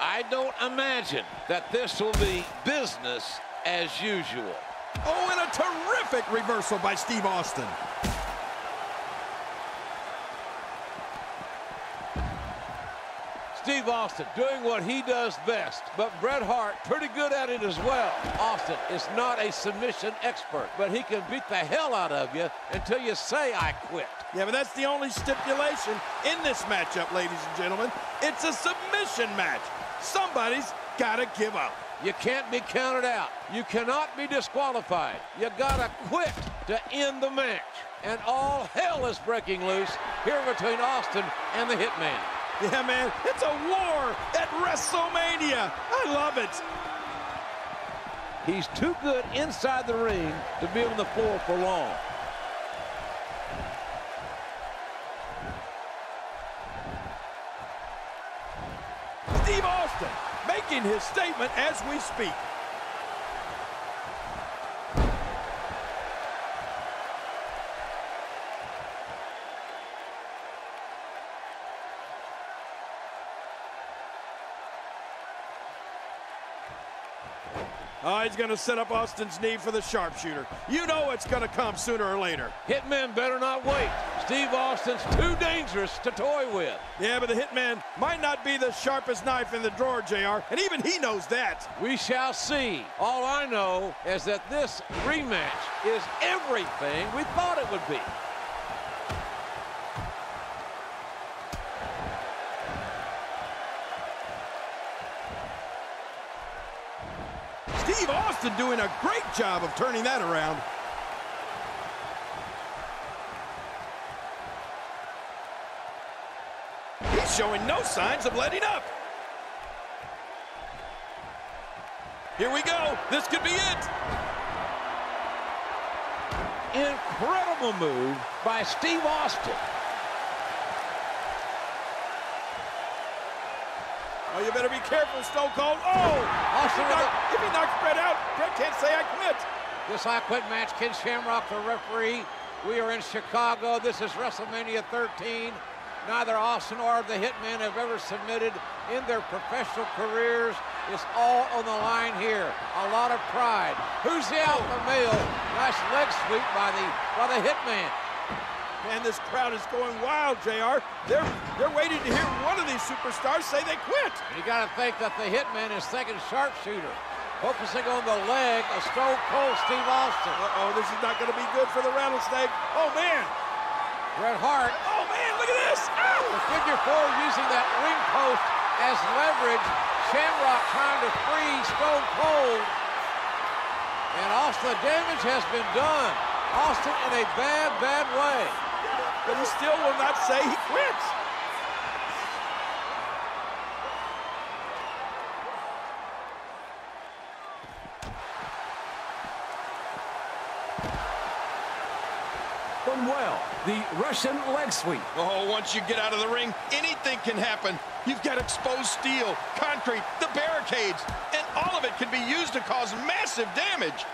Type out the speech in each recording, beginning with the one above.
I don't imagine that this will be business as usual. Oh, and a terrific reversal by Steve Austin. Steve Austin doing what he does best, but Bret Hart pretty good at it as well. Austin is not a submission expert, but he can beat the hell out of you until you say I quit. Yeah, but that's the only stipulation in this matchup, ladies and gentlemen. It's a submission match. Somebody's got to give up. You can't be counted out. You cannot be disqualified. You gotta quit to end the match. And all hell is breaking loose here between Austin and the Hitman. Yeah, man, it's a war at WrestleMania. I love it. He's too good inside the ring to be on the floor for long. Steve Austin making his statement as we speak. Oh, he's going to set up Austin's knee for the sharpshooter. You know it's going to come sooner or later. Hitman better not wait. Steve Austin's too dangerous to toy with. Yeah, but the Hitman might not be the sharpest knife in the drawer, JR, and even he knows that. We shall see. All I know is that this rematch is everything we thought it would be. Steve Austin doing a great job of turning that around. He's showing no signs of letting up. Here we go. This could be it. Incredible move by Steve Austin. You better be careful, Stone Cold. Oh! Austin if, he knocked, if he knocks Bret out, Bret can't say I quit. This I Quit match, Ken Shamrock, the referee. We are in Chicago. This is WrestleMania 13. Neither Austin or the Hitman have ever submitted in their professional careers. It's all on the line here. A lot of pride. Who's the alpha male? Nice leg sweep by the by the Hitman. Man, this crowd is going wild, JR. They're they're waiting to hear one of these superstars say they quit. You got to think that the Hitman is second sharpshooter. Focusing on the leg of Stone Cold Steve Austin. Uh-oh, this is not going to be good for the Rattlesnake. Oh, man. Bret Hart. Oh, man, look at this. Ow! The figure four using that ring post as leverage. Shamrock trying to free Stone Cold. And Austin, the damage has been done. Austin in a bad, bad way. But he still will not say he quits. Done well. The Russian leg sweep. Oh, once you get out of the ring, anything can happen. You've got exposed steel, concrete, the barricades, and all of it can be used to cause massive damage.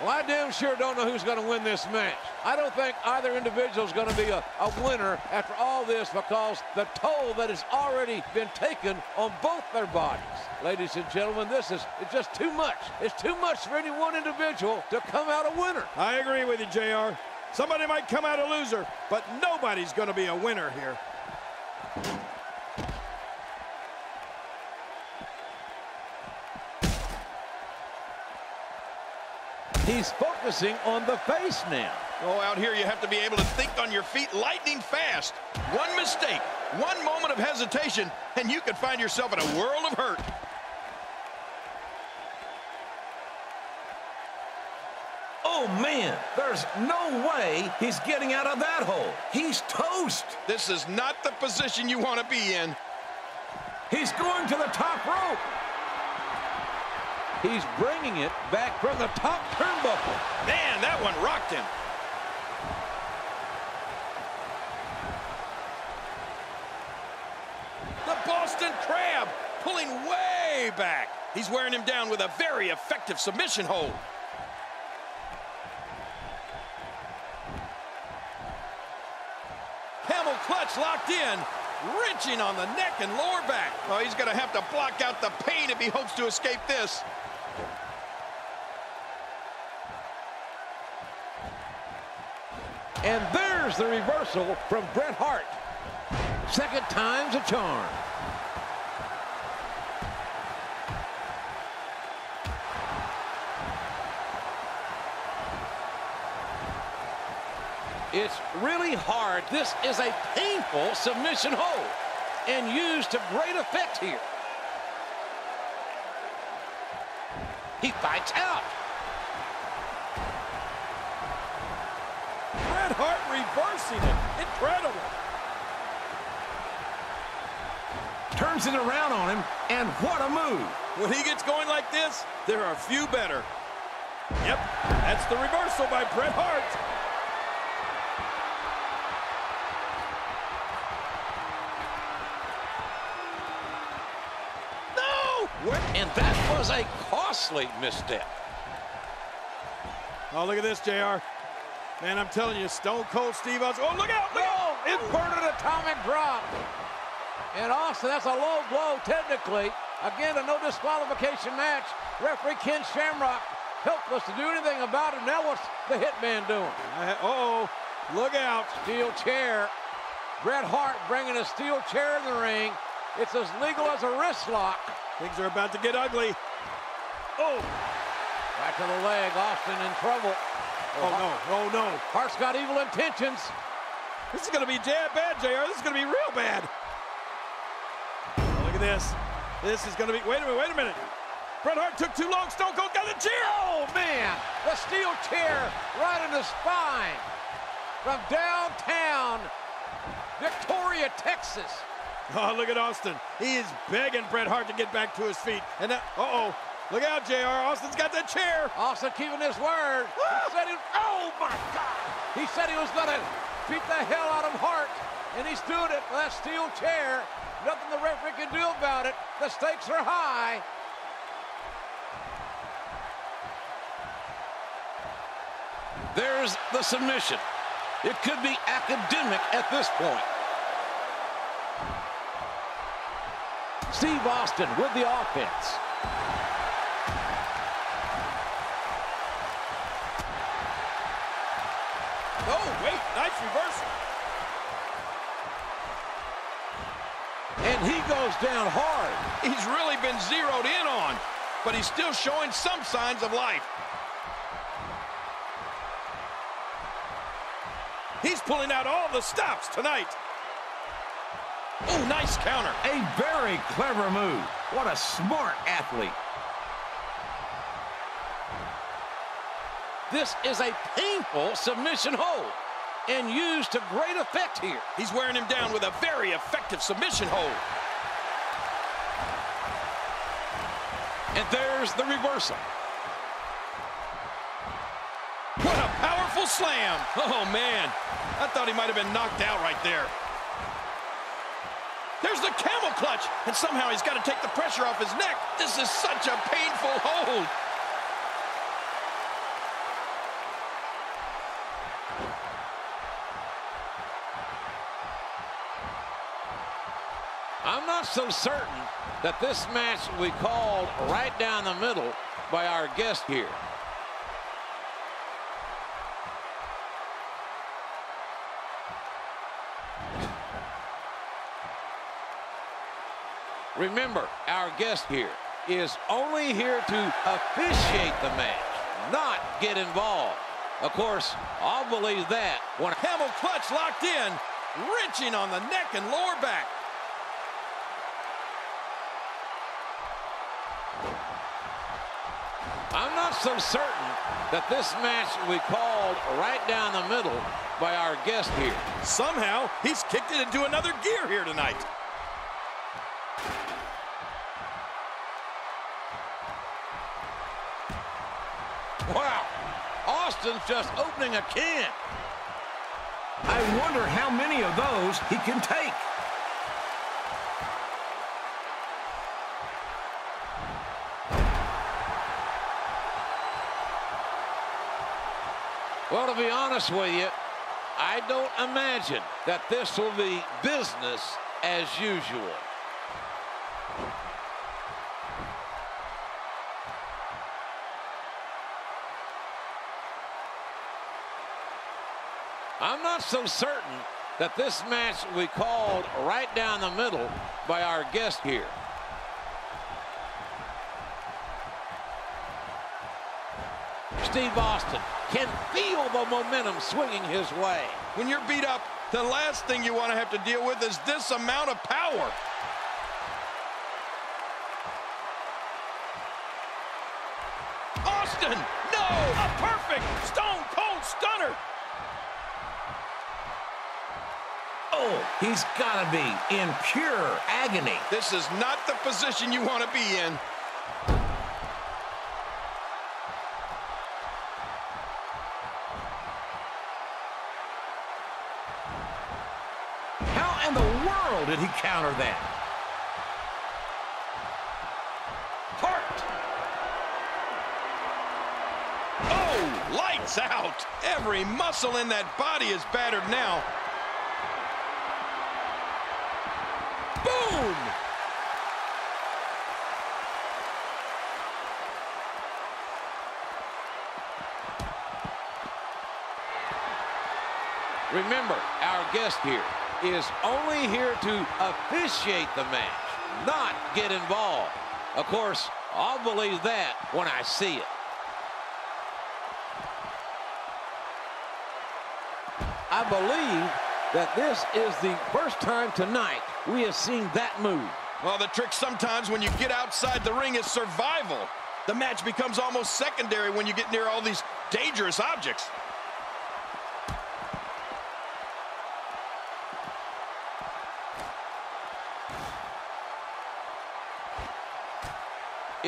Well, I damn sure don't know who's going to win this match. I don't think either individual is going to be a, a winner after all this because the toll that has already been taken on both their bodies. Ladies and gentlemen, this is it's just too much. It's too much for any one individual to come out a winner. I agree with you, JR. Somebody might come out a loser, but nobody's going to be a winner here. He's focusing on the face now. Oh, out here you have to be able to think on your feet lightning fast. One mistake, one moment of hesitation, and you could find yourself in a world of hurt. Oh, man, there's no way he's getting out of that hole. He's toast. This is not the position you want to be in. He's going to the top rope. He's bringing it back from the top turnbuckle. Man, that one rocked him. The Boston Crab pulling way back. He's wearing him down with a very effective submission hold. Camel clutch locked in. wrenching on the neck and lower back. Oh, he's going to have to block out the pain if he hopes to escape this. And there's the reversal from Bret Hart. Second time's a charm. It's really hard. This is a painful submission hold and used to great effect here. He fights out. Bret Hart reversing it. Incredible. Turns it around on him, and what a move. When he gets going like this, there are few better. Yep, that's the reversal by Bret Hart. No! And that was a costly misstep. Oh, look at this, JR. Man, I'm telling you, Stone Cold Steve Austin. Oh, look out! Look out! Oh, inverted atomic drop. And Austin, that's a low blow technically. Again, a no disqualification match. Referee Ken Shamrock helpless to do anything about it. Now what's the hitman doing? Uh oh, look out. Steel chair. Bret Hart bringing a steel chair in the ring. It's as legal as a wrist lock. Things are about to get ugly. Oh, Back to the leg. Austin in trouble. Oh no, oh no. Hart's got evil intentions. This is going to be bad, JR. This is going to be real bad. Oh, look at this. This is going to be, wait a minute, wait a minute. Bret Hart took too long. Stone Cold got the chair. Oh, man. The steel chair right in the spine. From downtown Victoria, Texas. Oh, look at Austin. He is begging Bret Hart to get back to his feet. And that, uh-oh. Look out, JR. Austin's got that chair. Austin keeping his word. He said he, oh, my God. He said he was going to beat the hell out of Hart. And he's doing it with that steel chair. Nothing the referee can do about it. The stakes are high. There's the submission. It could be academic at this point. Steve Austin with the offense. Nice reversal. And he goes down hard. He's really been zeroed in on, but he's still showing some signs of life. He's pulling out all the stops tonight. Oh, nice counter. A very clever move. What a smart athlete. This is a painful submission hold and used to great effect here. He's wearing him down with a very effective submission hold. And there's the reversal. What a powerful slam. Oh, man. I thought he might have been knocked out right there. There's the camel clutch, and somehow he's got to take the pressure off his neck. This is such a painful hold. Not so certain that this match will be called right down the middle by our guest here. Remember, our guest here is only here to officiate the match, not get involved. Of course, I'll believe that when Camel clutch locked in, wrenching on the neck and lower back. So certain that this match will be called right down the middle by our guest here. Somehow, he's kicked it into another gear here tonight. Wow, Austin's just opening a can. I wonder how many of those he can take. Well, to be honest with you, I don't imagine that this will be business as usual. I'm not so certain that this match will be called right down the middle by our guest here. Steve Austin can feel the momentum swinging his way. When you're beat up, the last thing you want to have to deal with is this amount of power. Austin, no! A perfect stone cold stunner. Oh, he's got to be in pure agony. This is not the position you want to be in. Did he counter that? Hart! Oh, lights out! Every muscle in that body is battered now. Boom! Remember, our guest here is only here to officiate the match, not get involved. Of course, I'll believe that when I see it. I believe that this is the first time tonight we have seen that move. Well, the trick sometimes when you get outside the ring is survival. The match becomes almost secondary when you get near all these dangerous objects.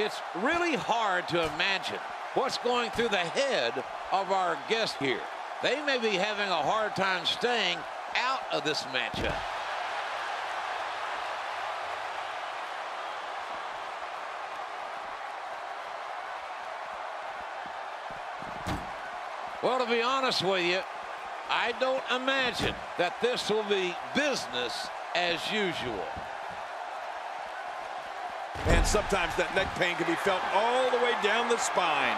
It's really hard to imagine what's going through the head of our guest here. They may be having a hard time staying out of this matchup. Well, to be honest with you, I don't imagine that this will be business as usual. And sometimes that neck pain can be felt all the way down the spine.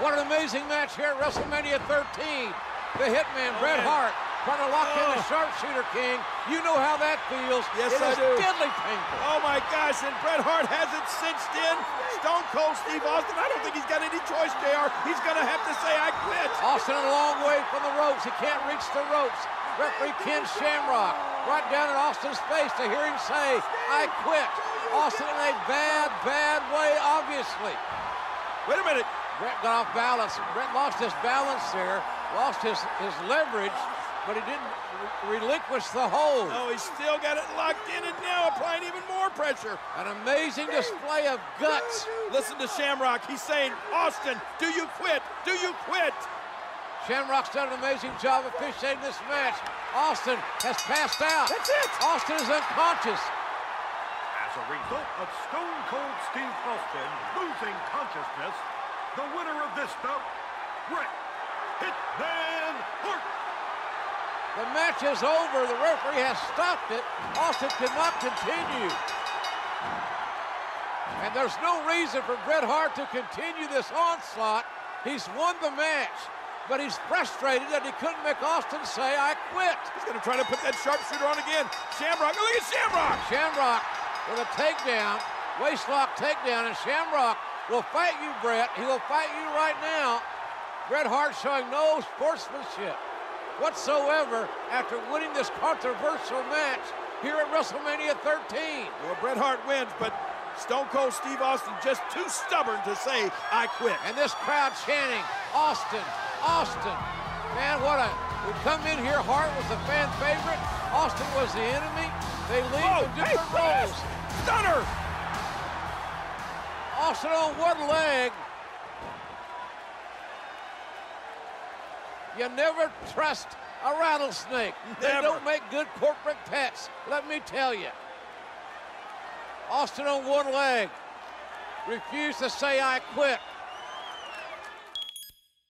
What an amazing match here at WrestleMania 13. The Hitman, oh, Bret man. Hart, trying to lock in the Oh. Sharpshooter King. You know how that feels. Yes, It I is do. deadly painful. Oh my gosh, and Bret Hart has it cinched in. Stone Cold Steve Austin, I don't think he's got any choice, JR. He's gonna have to say, I quit. Austin a long way from the ropes. He can't reach the ropes. Referee Ken Shamrock right down in Austin's face to hear him say, I quit. Austin in a bad, bad way, obviously. Wait a minute. Bret got off balance. Bret lost his balance there, lost his, his leverage, but he didn't re- relinquish the hold. Oh, he's still got it locked in and now applying even more pressure. An amazing display of guts. Listen to Shamrock. He's saying, Austin, do you quit? Do you quit? Shamrock's done an amazing job officiating this match. Austin has passed out. That's it. Austin is unconscious. As a result of Stone Cold Steve Austin losing consciousness, the winner of this bout, Bret Hitman Hart. The match is over. The referee has stopped it. Austin cannot continue. And there's no reason for Bret Hart to continue this onslaught. He's won the match, but he's frustrated that he couldn't make Austin say, I quit. He's going to try to put that sharpshooter on again. Shamrock, look at Shamrock. Shamrock with a takedown, waistlock takedown, and Shamrock will fight you, Bret. He will fight you right now. Bret Hart showing no sportsmanship whatsoever after winning this controversial match here at WrestleMania 13. Well, Bret Hart wins, but Stone Cold Steve Austin just too stubborn to say, I quit. And this crowd chanting, Austin, Austin. Man, what a, we come in here, Hart was the fan favorite, Austin was the enemy. They leave Oh, in different flash! roles. Stunner! Austin on one leg. You never trust a rattlesnake. Never. They don't make good corporate pets, let me tell you. Austin on one leg. Refused to say I quit.